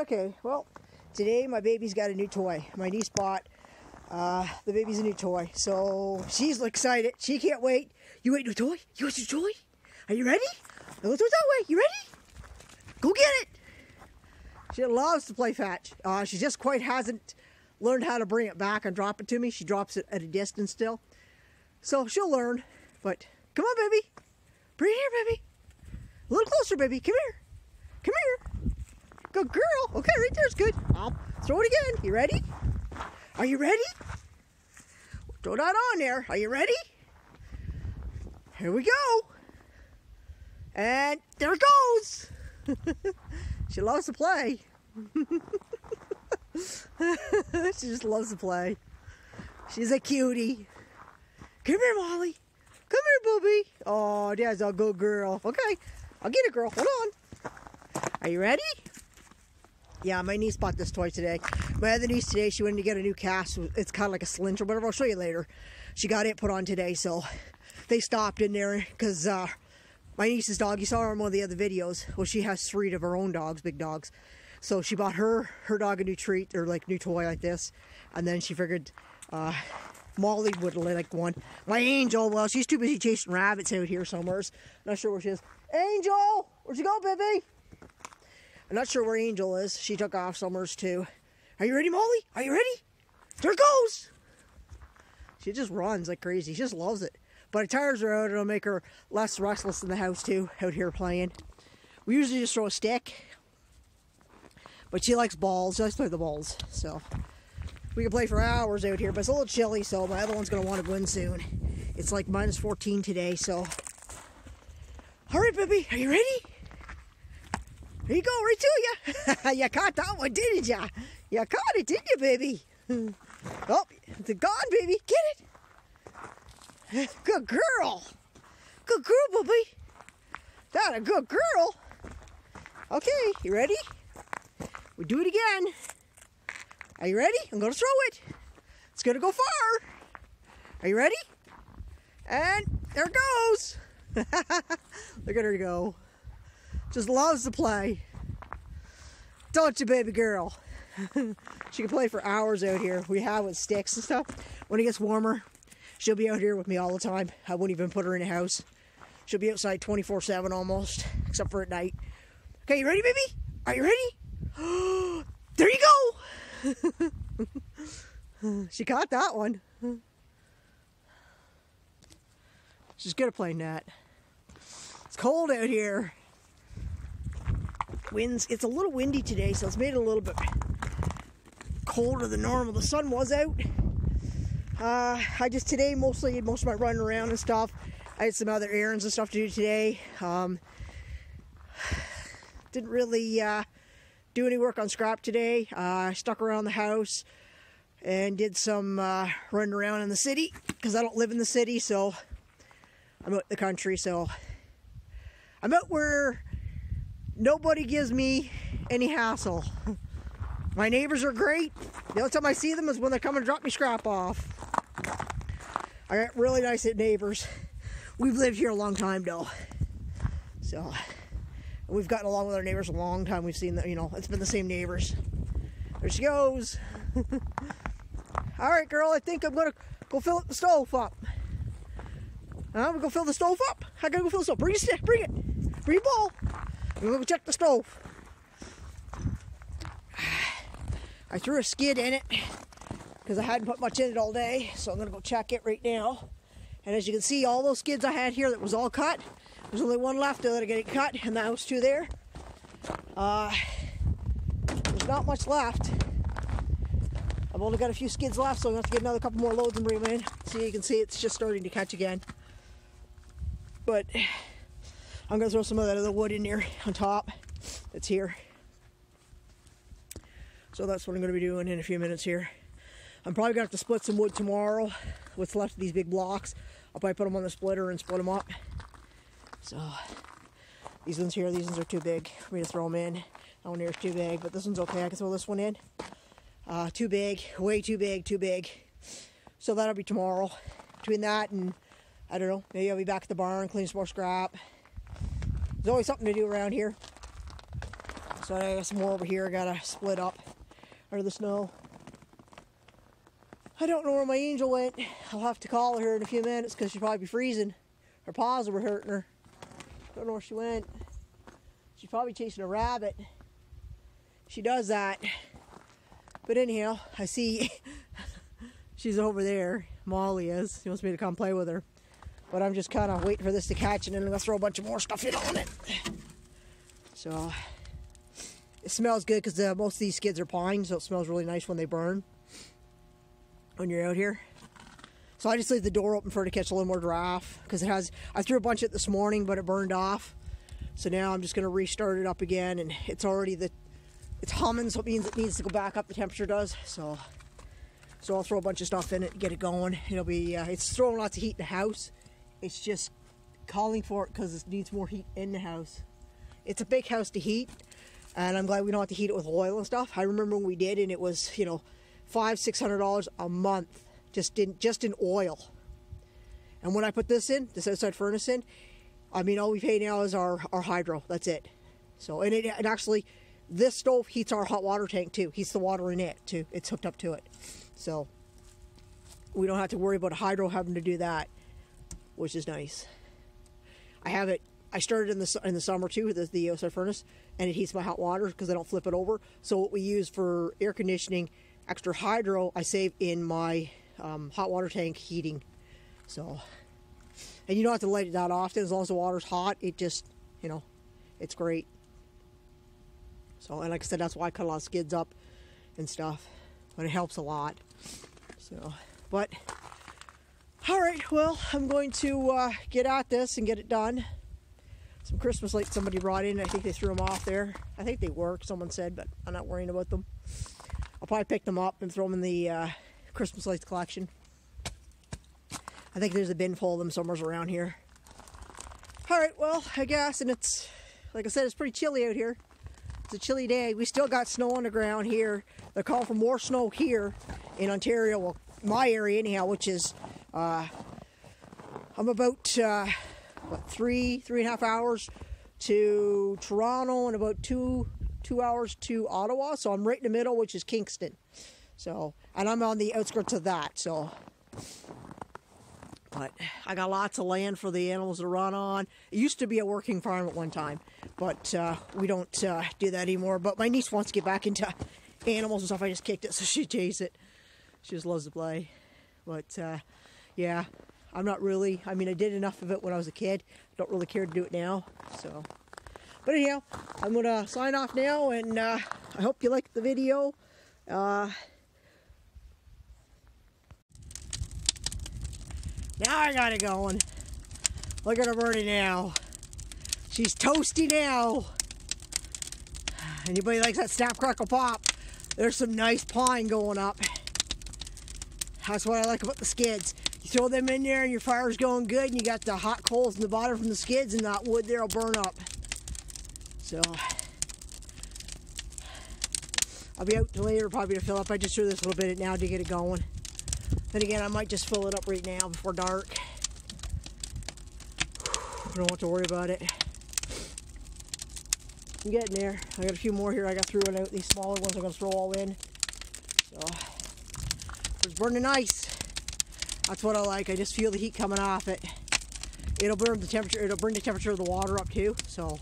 Okay, well, today my baby's got a new toy. My niece bought uh, the baby's a new toy, so she's excited. She can't wait. You want new toy? You want new toy? Are you ready? Do it that way. You ready? Go get it. She loves to play fetch. Uh, she just quite hasn't learned how to bring it back and drop it to me. She drops it at a distance still. So she'll learn. But come on, baby. Bring it here, baby. A little closer, baby. Come here. Come here. Good girl. Okay, right there's good. I'll throw it again. You ready? Are you ready? Throw that on there. Are you ready? Here we go. And there it goes. she loves to play. she just loves to play. She's a cutie. Come here, Molly. Come here, Booby. Oh, that's a good girl. Okay, I'll get it, girl. Hold on. Are you ready? Yeah, my niece bought this toy today. My other niece today, she wanted to get a new cast. It's kind of like a cylinder, whatever. I'll show you later. She got it put on today, so they stopped in there because uh, my niece's dog, you saw her in one of the other videos. Well, she has three of her own dogs, big dogs. So she bought her her dog a new treat or like new toy like this, and then she figured uh, Molly would like one. My Angel, well, she's too busy chasing rabbits out here somewhere. Not sure where she is. Angel, where'd you go, baby? I'm not sure where Angel is. She took off somewheres too. Are you ready, Molly? Are you ready? There it goes. She just runs like crazy. She just loves it. But if tires are out, it'll make her less restless in the house too, out here playing. We usually just throw a stick. But she likes balls. She likes to play the balls. So we can play for hours out here, but it's a little chilly, so my other one's gonna want to go in soon. It's like minus 14 today, so. Right, baby, are you ready? Here you go, right to you. you caught that one, didn't you? You caught it, didn't you, baby? oh, it's gone, baby. Get it. Good girl. Good girl, baby. That a good girl. Okay, you ready? We do it again. Are you ready? I'm gonna throw it. It's gonna go far. Are you ready? And there it goes. Look at her go. Just loves to play. Don't you, baby girl? she can play for hours out here. We have with sticks and stuff. When it gets warmer, she'll be out here with me all the time. I wouldn't even put her in the house. She'll be outside 24 7 almost, except for at night. Okay, you ready, baby? Are you ready? there you go! she caught that one. She's good at playing that. It's cold out here winds. It's a little windy today, so it's made it a little bit colder than normal. The sun was out. Uh, I just today mostly most of my running around and stuff. I had some other errands and stuff to do today. Um, didn't really uh, do any work on scrap today. Uh, I stuck around the house and did some uh, running around in the city because I don't live in the city, so I'm out the country. So I'm out where nobody gives me any hassle. My neighbors are great. The only time I see them is when they come and drop me scrap off. I got really nice neighbors. We've lived here a long time though. So we've gotten along with our neighbors a long time. We've seen that, you know, it's been the same neighbors. There she goes. All right, girl, I think I'm gonna go fill the stove up. I'm gonna go fill the stove up. I gotta go fill the stove. Bring stick, bring it. Bring a ball. Gonna go check the stove. I threw a skid in it because I hadn't put much in it all day, so I'm gonna go check it right now. And as you can see, all those skids I had here that was all cut, there's only one left that I get cut, and that was two there. Uh, there's not much left. I've only got a few skids left, so I'm gonna have to get another couple more loads and bring them in. So you can see it's just starting to catch again. But I'm gonna throw some of that other wood in there on top that's here. So that's what I'm gonna be doing in a few minutes here. I'm probably gonna have to split some wood tomorrow. What's left of these big blocks, I'll probably put them on the splitter and split them up. So these ones here, these ones are too big for me to throw them in. That one here is too big, but this one's okay. I can throw this one in. Uh, too big, way too big, too big. So that'll be tomorrow. Between that and I don't know, maybe I'll be back at the barn, clean some more scrap. There's always something to do around here. So I got some more over here. I gotta split up under the snow. I don't know where my angel went. I'll have to call her in a few minutes because she'll probably be freezing. Her paws were hurting her. Don't know where she went. She's probably chasing a rabbit. She does that. But anyhow, I see she's over there. Molly is. She wants me to come play with her. But I'm just kind of waiting for this to catch and then I'm to throw a bunch of more stuff in on it. So it smells good because uh, most of these skids are pine, so it smells really nice when they burn when you're out here. So I just leave the door open for it to catch a little more draft because it has. I threw a bunch of it this morning, but it burned off. So now I'm just going to restart it up again, and it's already the it's humming, so it means it needs to go back up. The temperature does. So so I'll throw a bunch of stuff in it, get it going. It'll be uh, it's throwing lots of heat in the house. It's just calling for it because it needs more heat in the house. It's a big house to heat, and I'm glad we don't have to heat it with oil and stuff. I remember when we did, and it was you know five six hundred dollars a month just in just in oil. And when I put this in, this outside furnace in, I mean all we pay now is our our hydro. That's it. So and it and actually, this stove heats our hot water tank too. Heats the water in it too. It's hooked up to it, so we don't have to worry about hydro having to do that, which is nice. I have it. I started in the in the summer too, the, the outside furnace, and it heats my hot water because I don't flip it over. So what we use for air conditioning, extra hydro, I save in my um, hot water tank heating. So, and you don't have to light it that often as long as the water's hot. It just, you know, it's great. So, and like I said, that's why I cut a lot of skids up and stuff, but it helps a lot. So, but all right, well, I'm going to uh, get at this and get it done. Some Christmas lights somebody brought in. I think they threw them off there. I think they work, someone said, but I'm not worrying about them. I'll probably pick them up and throw them in the uh, Christmas lights collection. I think there's a bin full of them somewhere around here. All right, well, I guess, and it's, like I said, it's pretty chilly out here. It's a chilly day. We still got snow on the ground here. They're calling for more snow here in Ontario, well, my area anyhow, which is, uh, I'm about, uh, what, three, three and a half hours to Toronto and about two, two hours to Ottawa. So I'm right in the middle, which is Kingston. So, and I'm on the outskirts of that. So, but I got lots of land for the animals to run on. It used to be a working farm at one time, but uh, we don't uh, do that anymore. But my niece wants to get back into animals and stuff. I just kicked it, so she chased it. She just loves to play. But uh, yeah, I'm not really. I mean, I did enough of it when I was a kid. Don't really care to do it now. So, but anyhow, I'm gonna sign off now, and uh, I hope you liked the video. Uh, now I got it going. Look at her birdie now. She's toasty now. Anybody likes that snap crackle pop? There's some nice pine going up. That's what I like about the skids. You throw them in there and your fire's going good and you got the hot coals in the bottom from the skids and that wood there will burn up. So I'll be out later probably to fill up. I just threw this a little bit now to get it going. Then again, I might just fill it up right now before dark. I don't have to worry about it. I'm getting there. I got a few more here. I got through it out. These smaller ones I'm going to throw all in. So it's burning nice. That's what I like. I just feel the heat coming off it. It'll burn the temperature. It'll bring the temperature of the water up too. So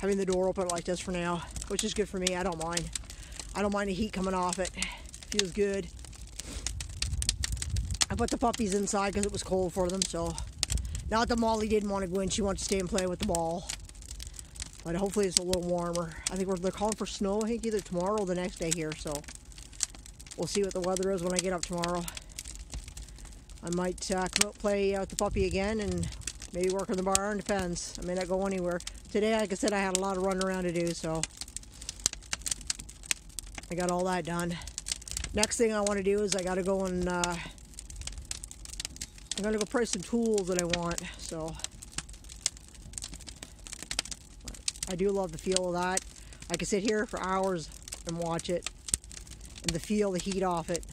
having the door open like this for now, which is good for me. I don't mind. I don't mind the heat coming off it. Feels good. I put the puppies inside because it was cold for them. So not that Molly didn't want to go in. She wants to stay and play with the ball. But hopefully it's a little warmer. I think they're calling for snow. I think either tomorrow or the next day here. So we'll see what the weather is when I get up tomorrow. I might uh, come out play out the puppy again and maybe work on the barn. Depends. I may not go anywhere. Today, like I said, I had a lot of running around to do, so I got all that done. Next thing I want to do is I got to go and uh, I'm gonna go price some tools that I want. So I do love the feel of that. I can sit here for hours and watch it, and the feel, the heat off it.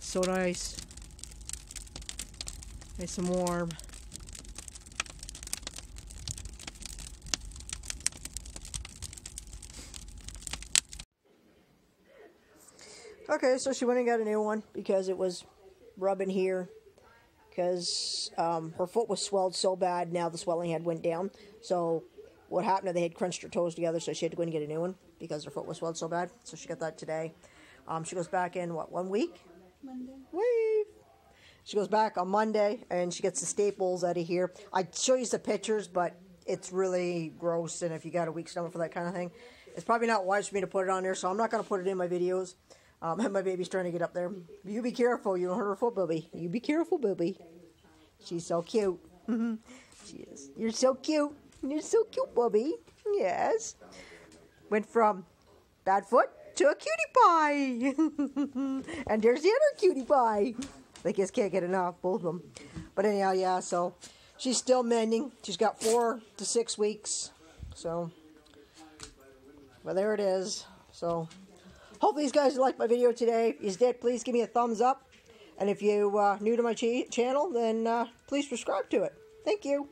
So nice nice and warm. Okay, so she went and got a new one because it was rubbing here because um, her foot was swelled so bad. Now the swelling had went down. So what happened? They had crunched her toes together, so she had to go and get a new one because her foot was swelled so bad. So she got that today. Um, she goes back in what one week? Monday. Wait. She goes back on Monday and she gets the staples out of here. I show you the pictures, but it's really gross. And if you got a weak stomach for that kind of thing, it's probably not wise for me to put it on there. So I'm not going to put it in my videos. Um, and my baby's trying to get up there. You be careful. You don't hurt her foot, Booby. You be careful, Booby. She's so cute. she is. You're so cute. You're so cute, Booby. Yes. Went from bad foot to a cutie pie. and there's the other cutie pie. They just can't get enough, both of them. But anyhow, yeah, so she's still mending. She's got four to six weeks. So, well, there it is. So, hopefully, you guys liked my video today. If you did, please give me a thumbs up. And if you uh, new to my ch channel, then uh, please subscribe to it. Thank you.